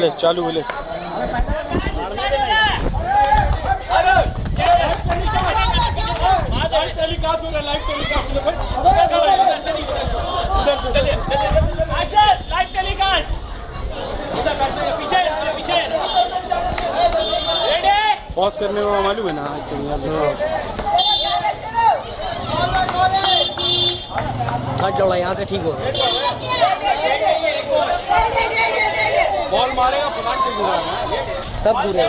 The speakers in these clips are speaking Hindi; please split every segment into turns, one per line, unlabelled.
ले चालू ले पॉज करने में मालूम है ना
कट जाओ यहाँ से ठीक हो।
बॉल मारेगा फटाक से घुमाएगा
सब दूर है।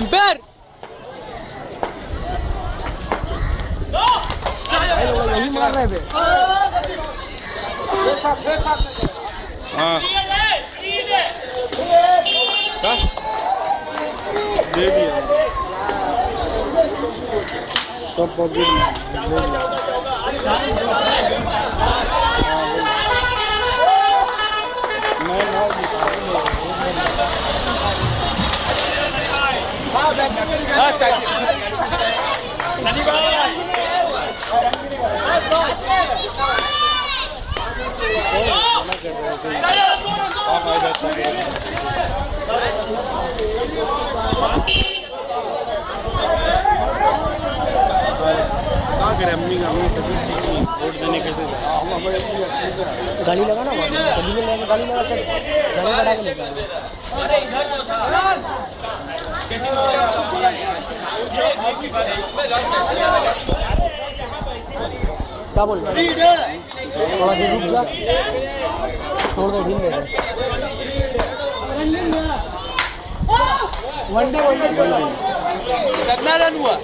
एम्पायर यही मार रहे थे
हाँ क्या? दे दिया सब पब्लिक
गाड़ी लगा ना गाड़ी लगा चल। गाड़ी लगा के। क्या बोल? थोड़ा देर रुक जा। छोड़ दो ढील दे दे वनडे वनडे। कितना रन हुआ?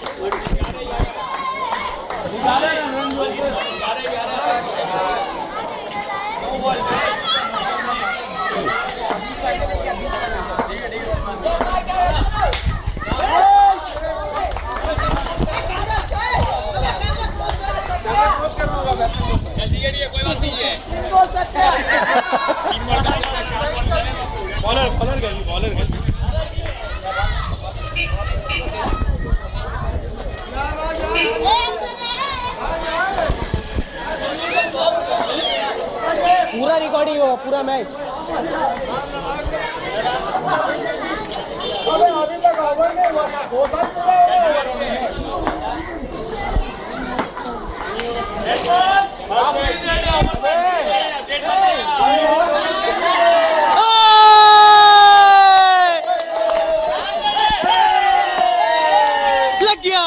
बॉलर बॉलर गई बॉलर गई
पूरा रिकॉर्डिंग होगा पूरा मैच लग गया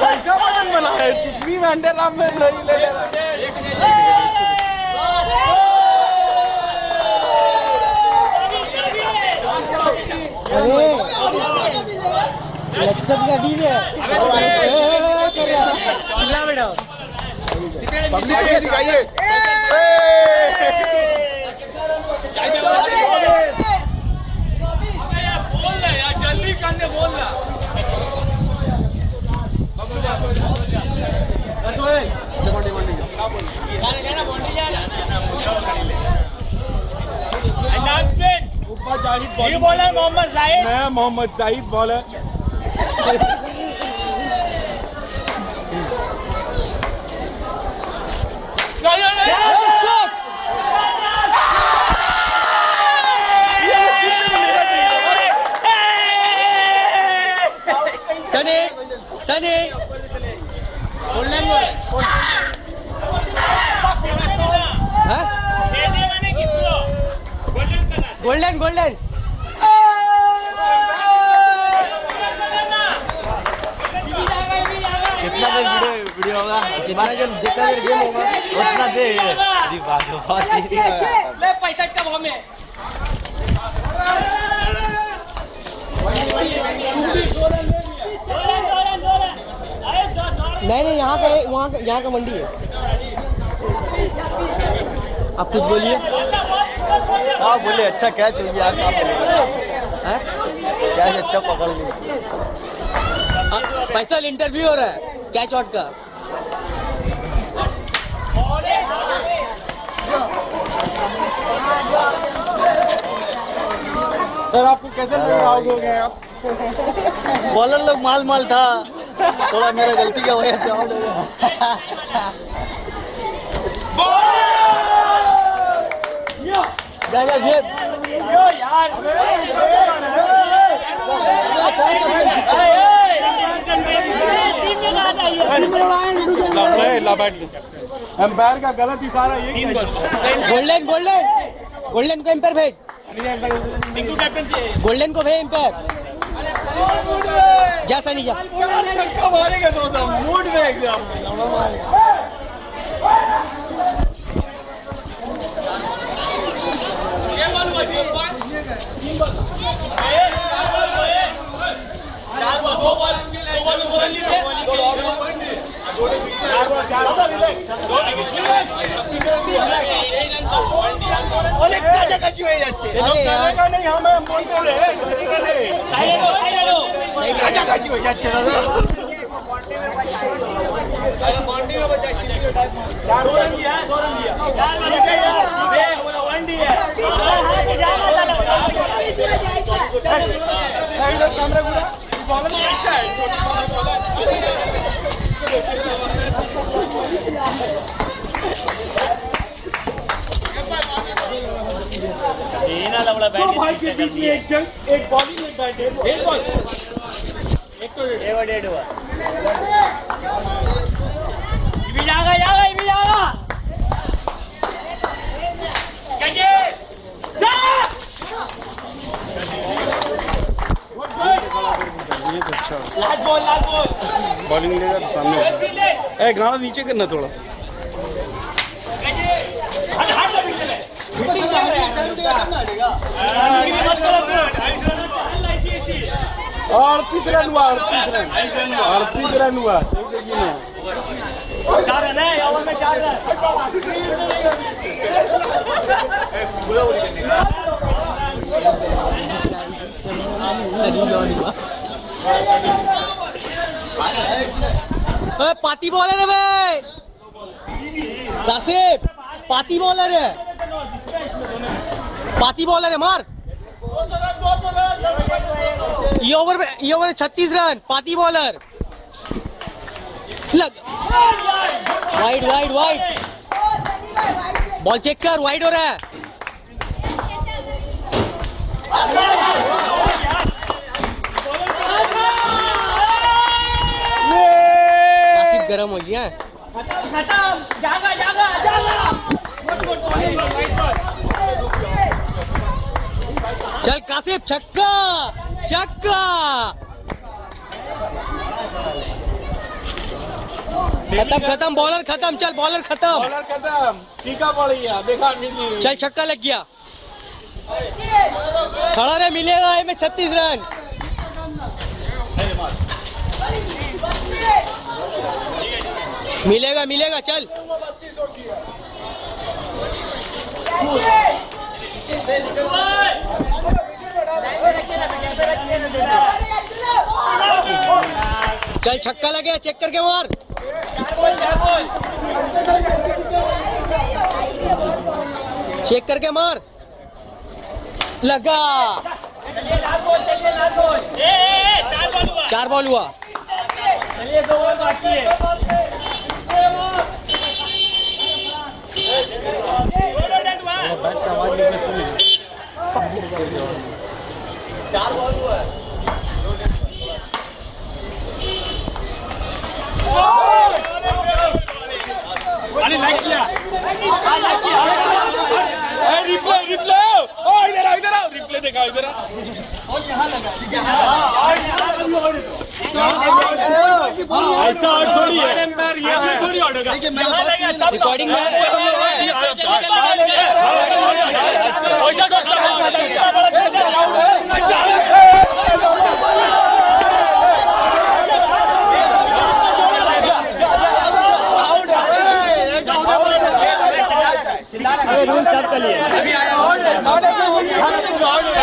कैसा बटन बना है चुस्मी वैंडेराम में नहीं ले ले
अरे लक्षण का टीम है चिल्ला बेटा
पब्लिक को दिखाइए
ये बॉलर मोहम्मद जाहिद
मैं Mohammad Zahid bowler
Dạ,
dạ, dạ. Sunny! Sunny! Một
lên người! Hả? Golden, golden! होगा
जितना जितना देर गेम होगा
उतना देर। अरे वाह
ले पैसा का भाव में
नहीं नहीं यहाँ का है, वहाँ का यहाँ का मंडी है। आप कुछ बोलिए।
हाँ बोले अच्छा कैच हो गया यार
हैं?
कैच अच्छा पकड़ लिया?
आ, फैसल इंटरव्यू हो रहा है कैच आउट का।
सर आपको कैसे लग रहा हो गए आप बॉलर लोग माल माल था। थोड़ा मेरा गलती की वजह से आउट हो गया।
जेब
एम्पायर का गलत इशारा ये
गोल्डन गोल्डन। गोल्डन को एम्पायर भेज। गोल्डन को भेज एम्पायर जा सनी जा।
छक्का मारेगा तो सब मूड में एकदम
अरे यार
नहीं हम बोलते रहे কাছাকাছি হয়ে যাচ্ছে দাদা
दो भाई के बीच में एक जंग एक बॉलिंग एक बैटिंग एक बॉल। एक तो डेढ़। हुआ। भी जाएगा जाएगा भी जाएगा कैसे? Last ball last ball.
Bowling लेगा तो सामने ए गाना नीचे करना थोड़ा। सा। अड़तीस रन हुआ अड़तीस रन अड़तीस रन हुआ
पाती बॉलर है भाई पाती बॉलर है पाती बॉलर है मार। ये ओवर में ये ओवर छत्तीस रन पाती बॉलर लग wide wide wide ball check कर वाइड हो रहा है। गर्म हो गया। है
खत्म जागा जागा जागा।
कासिफ छक्का छक्का। खत्म खत्म बॉलर खत्म चल बॉलर खत्म।
बॉलर खत्म। टीका पड़ गया देखा मिली।
चल छक्का लग गया। खड़ा रहे मिलेगा में छत्तीस रन। मिलेगा मिलेगा चल। चल, छक्का लगे चेक करके मार। चेक करके मार। लगा।
चार बॉल हुआ। चलिए, दो बॉल बाकी है।
जरा और यहाँ लगा ऐसा और थोड़ी है ये भी थोड़ी ऑर्डर का
रिकॉर्डिंग में अरे रूल चेक कर लिए
अभी आया ऑर्डर ऑर्डर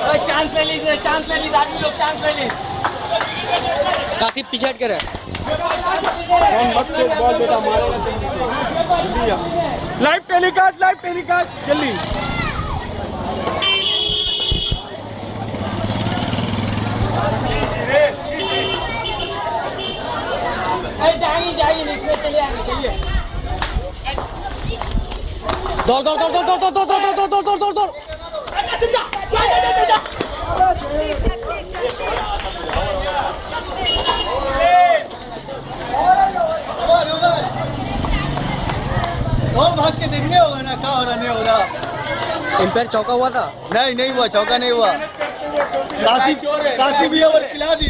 चांस ले लीजिए चांस ले लीजिए आदमी लोग चांस ले लीजिए कासिफ पीछे हट कर
लाइव टेलीकास्ट लाइव टेलीकास्ट जल्दी
जाएँगे जाएँगे इसमें चले आएँगे चलिए दौड़ दौड़ दौड़ दौड़ दौड़ दौड़ दौड़ दौड़ दौड़ दौड़ एम्पायर चौका हुआ था?
नहीं नहीं हुआ, चौका नहीं हुआ। काशी काशी भी ओवर पिला दी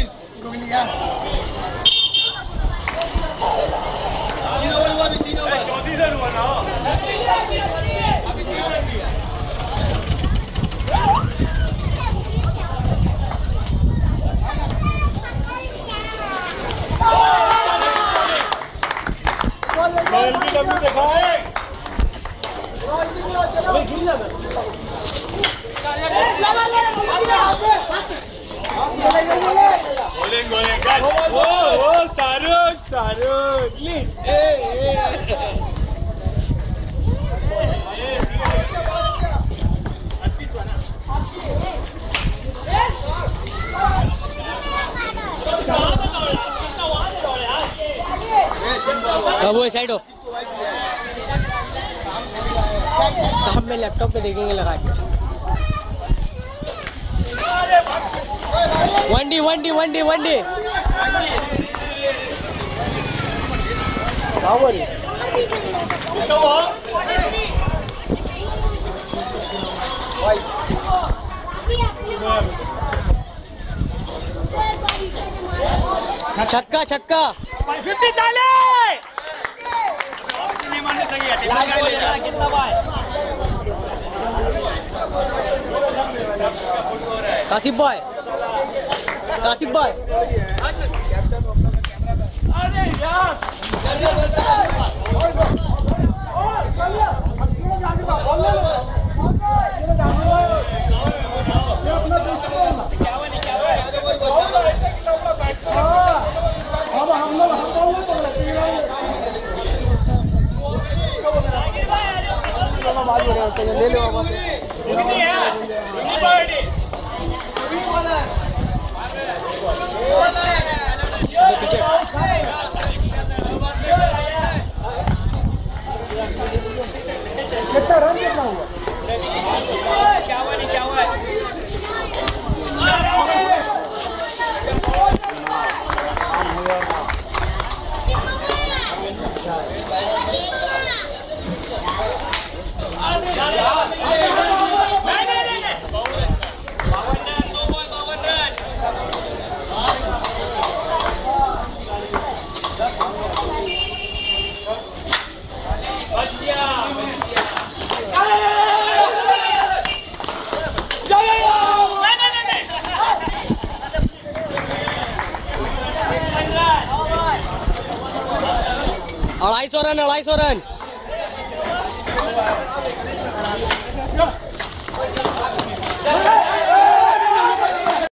तीन ओवर हुआ भी तीन ओवर
एलबीडब्ल्यू देखा है बोलेंगे बोलेंगे ओ ओ शाहरुख शाहरुख
अब वो साइड हो साहब में लैपटॉप पे देखेंगे लगा के। One D one D one D one D छक्का छक्का।
फिफ्टी डाले
कासिफ बॉय कासिफ बॉय ले સોરન